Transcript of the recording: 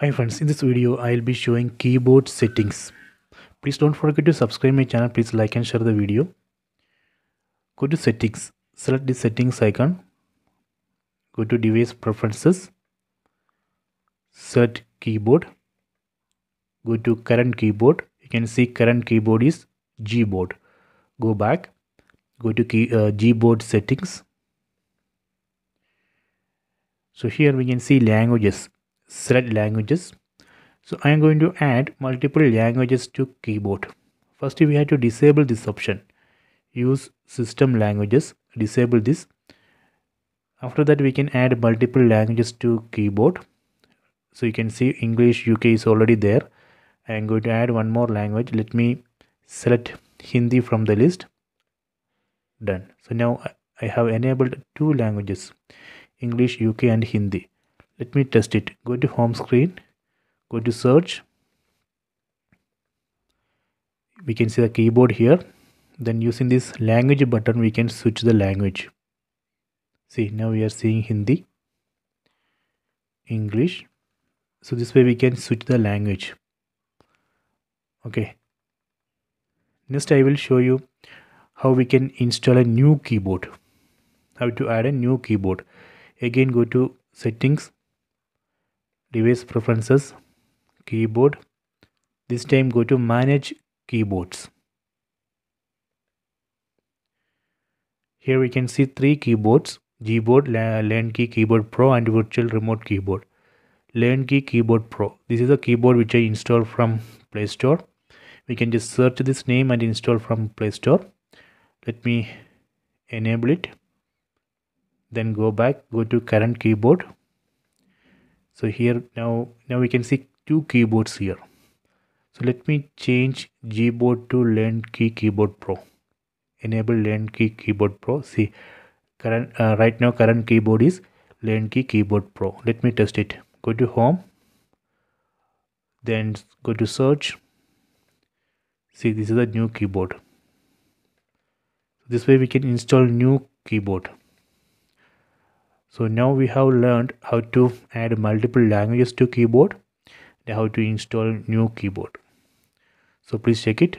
Hi friends, in this video I'll be showing keyboard settings. Please don't forget to subscribe my channel. Please like and share the video. Go to settings. Select the settings icon. Go to device preferences. Set keyboard. Go to current keyboard. You can see current keyboard is Gboard. Go back. Go to key, uh, Gboard settings. So here we can see languages select languages. So I am going to add multiple languages to keyboard. First we have to disable this option. Use system languages disable this. After that we can add multiple languages to keyboard. So you can see English UK is already there. I am going to add one more language. Let me select Hindi from the list. Done. So now I have enabled two languages English UK and Hindi let me test it. Go to home screen. Go to search. We can see the keyboard here. Then using this language button we can switch the language. See now we are seeing Hindi English. So this way we can switch the language. Okay. Next I will show you how we can install a new keyboard. How to add a new keyboard. Again go to settings device preferences keyboard. This time go to manage keyboards. Here we can see three keyboards gboard LeanKey keyboard pro and virtual remote keyboard. LeanKey keyboard pro. This is a keyboard which i installed from play store. We can just search this name and install from play store. Let me enable it. Then go back go to current keyboard so here now now we can see two keyboards here. So let me change gboard to LeanKey keyboard pro. Enable LeanKey keyboard pro. See current uh, right now current keyboard is LeanKey keyboard pro. Let me test it. Go to home. Then go to search. See this is a new keyboard. This way we can install new keyboard so now we have learned how to add multiple languages to keyboard and how to install new keyboard. So please check it